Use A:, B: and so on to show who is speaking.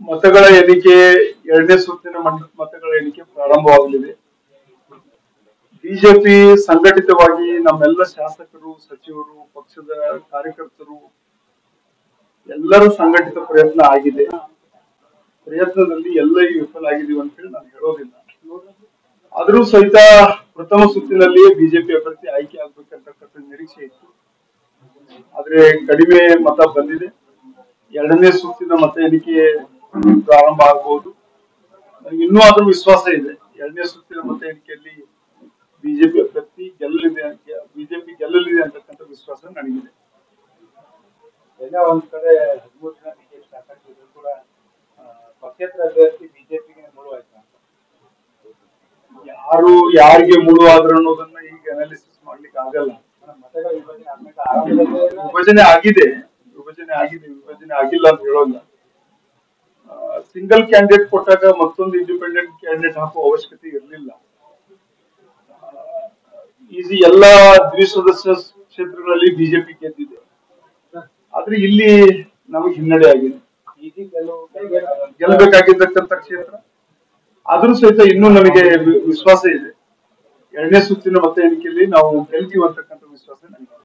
A: ಮತಗಳ ಎಣಿಕೆ, ಎರಡನೇ ಸುತ್ತಿನ ಮತ- ಮತಗಳ ಎಣಿಕೆ ಪ್ರಾರಂಭವಾಗಲಿದೆ. ಬಿಜೆಪಿ ಸಂಘಟಿತವಾಗಿ ನಮ್ಮೆಲ್ಲ ಶಾಸಕರು, ಸಚಿವರು, ಪಕ್ಷದ ಕಾರ್ಯಕರ್ತರು, ಎಲ್ಲರೂ ಸಂಘಟಿತ ಪ್ರಯತ್ನ ಆಗಿದೆ. ಪ್ರಯತ್ನದಲ್ಲಿ ಎಲ್ಲ ವಿಫಲ ಆಗಿದೀವಿ ಅಂತ ಹೇಳಿ ನಾನು ಹೇಳೋದಿಲ್ಲ. ಆದರೂ ಸಹಿತ ಪ್ರಥಮ ಸುತ್ತಿನಲ್ಲಿ ಬಿಜೆಪಿ ಅಭ್ಯರ್ಥಿ ಆಯ್ಕೆ ಆಗ್ಬೇಕಂತಕ್ಕಂಥ ನಿರೀಕ್ಷೆ ಇತ್ತು. ಆದ್ರೆ ಕಡಿಮೆ ಮತ ಬಂದಿದೆ. ಎರಡನೇ ಸುತ್ತಿನ ಮತ ಎಣಿಕೆ ಪ್ರಾರಂಭ ಆಗಬಹುದು ನನಗೆ ಇನ್ನೂ ಆದ್ರೂ ವಿಶ್ವಾಸ ಇದೆ. ಎರಡನೇ ಸುತ್ತಿನ ಮತ ಎಣಿಕೆಯಲ್ಲಿ ಬಿಜೆಪಿ ಅಭ್ಯರ್ಥಿ ಗೆಲ್ಲಲಿದೆ ಅಂತ ಬಿಜೆಪಿ ಗೆಲ್ಲಲಿದೆ ಅಂತಕ್ಕಂಥ ವಿಶ್ವಾಸ ನನಗಿದೆ.
B: ಎಲ್ಲ ಒಂದ್ ಕಡೆ ಹದಿಮೂರು ಜನ ಬಿಜೆಪಿ ಸಾಕಷ್ಟು ಕೂಡ ಪಕ್ಷೇತರ ಅಭ್ಯರ್ಥಿ ಬಿಜೆಪಿಗೆ ಮುಳುವಾಯ್ತು.
A: ಯಾರು ಯಾರಿಗೆ ಮುಳುವಾದ್ರು ಅನ್ನೋದನ್ನ ಈಗ ಅನಾಲಿಸಿಸ್ ಮಾಡ್ಲಿಕ್ಕೆ ಆಗಲ್ಲ.
B: ಮತಗಳ ವಿಭಜನೆ ಆದ್ಮೇಲೆ ಆರಂಭದಲ್ಲೇ
A: ವಿಭಜನೆ ಆಗಿದೆ. ವಿಭಜನೆ ಆಗಿದೆ. ವಿಭಜನೆ ಆಗಿಲ್ಲ ಅಂತ ಹೇಳೋಲ್ಲ. ಸಿಂಗಲ್ ಕ್ಯಾಂಡಿಡೇಟ್ ಕೊಟ್ಟಾಗ ಮತ್ತೊಂದು ಇಂಡಿಪೆಂಡೆಂಟ್ ಕ್ಯಾಂಡಿಡೇಟ್ ಹಾಕುವ ಅವಶ್ಯಕತೆ ಇರಲಿಲ್ಲ. ಈಸಿ ಎಲ್ಲ ದ್ವಿಸದಸ್ಯ ಕ್ಷೇತ್ರಗಳಲ್ಲಿ ಬಿಜೆಪಿ ಗೆದ್ದಿದೆ. ಆದ್ರೆ ಇಲ್ಲಿ ನಮಗೆ ಹಿನ್ನಡೆ ಆಗಿದೆ. ಗೆಲ್ಲಬೇಕಾಗಿರ್ತಕ್ಕಂಥ ಕ್ಷೇತ್ರ. ಆದ್ರೂ ಸಹಿತ ಇನ್ನೂ ನಮಗೆ ವಿಶ್ವಾಸ ಇದೆ. ಎರಡನೇ ಸುತ್ತಿನ ಮತ ಎಣಿಕೆಯಲ್ಲಿ ನಾವು ಗೆಲ್ತೀವಿ ಅಂತಕ್ಕಂಥ ವಿಶ್ವಾಸ ನನಗೆ